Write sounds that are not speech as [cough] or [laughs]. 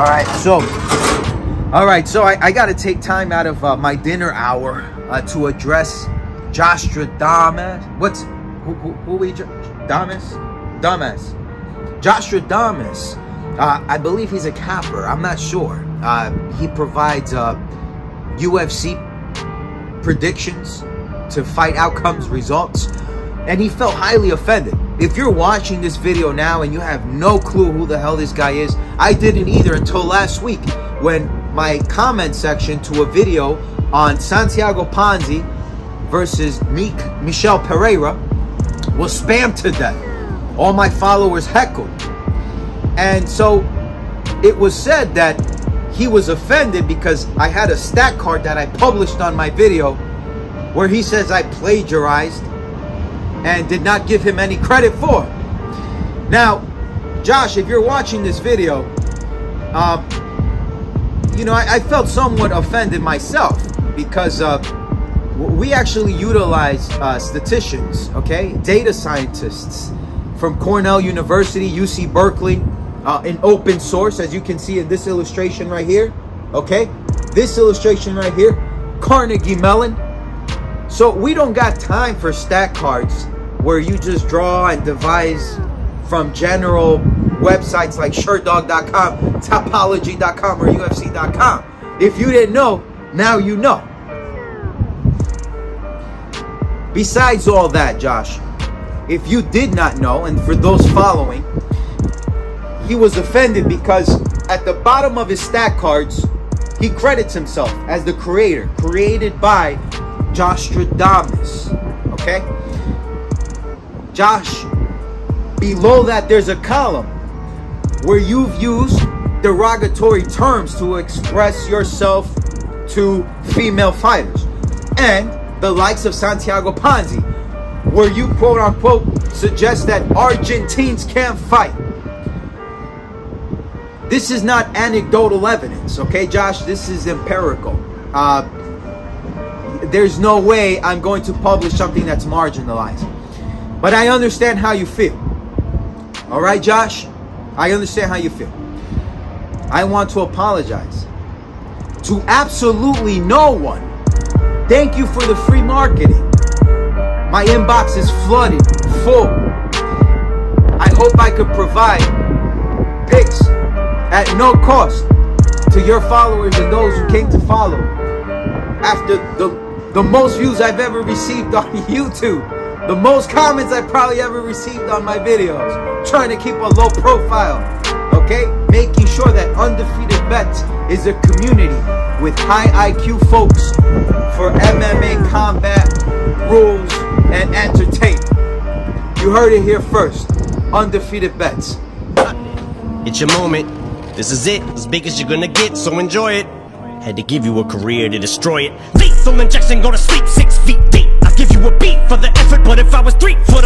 All right, so, all right, so I, I got to take time out of uh, my dinner hour uh, to address Josh Damas. What's who, who, who we? Damas, Damas, Josh Damas. Uh, I believe he's a capper. I'm not sure. Uh, he provides uh, UFC predictions to fight outcomes, results, and he felt highly offended. If you're watching this video now and you have no clue who the hell this guy is, I didn't either until last week when my comment section to a video on Santiago Ponzi versus Meek Michel Pereira was spammed to death. All my followers heckled. And so it was said that he was offended because I had a stat card that I published on my video where he says I plagiarized and did not give him any credit for. Now, Josh, if you're watching this video, uh, you know, I, I, felt somewhat offended myself because uh, we actually utilize uh, statisticians, okay, data scientists from Cornell University, UC Berkeley, uh, in open source, as you can see in this illustration right here, okay, this illustration right here, Carnegie Mellon, so we don't got time for stat cards where you just draw and devise from general websites like Sherdog.com, Tapology.com, or UFC.com. If you didn't know, now you know. Besides all that, Josh, if you did not know, and for those following, he was offended because at the bottom of his stat cards, he credits himself as the creator, created by Joshtradamus. Okay? Josh, below that there's a column where you've used derogatory terms to express yourself to female fighters. And the likes of Santiago Ponzi, where you quote unquote suggest that Argentines can't fight. This is not anecdotal evidence, okay, Josh? This is empirical. Uh, there's no way I'm going to publish something that's marginalized. But I understand how you feel. All right, Josh? I understand how you feel. I want to apologize to absolutely no one. Thank you for the free marketing. My inbox is flooded, full. I hope I could provide pics at no cost to your followers and those who came to follow after the the most views I've ever received on [laughs] YouTube. The most comments I've probably ever received on my videos. Trying to keep a low profile. Okay? Making sure that Undefeated Bets is a community with high IQ folks for MMA combat, rules, and entertainment. You heard it here first. Undefeated Bets. It's your moment. This is it. As big as you're gonna get, so enjoy it. Had to give you a career to destroy it. Lethal injection, go to sleep six feet deep. I give you a beat for the effort, but if I was three foot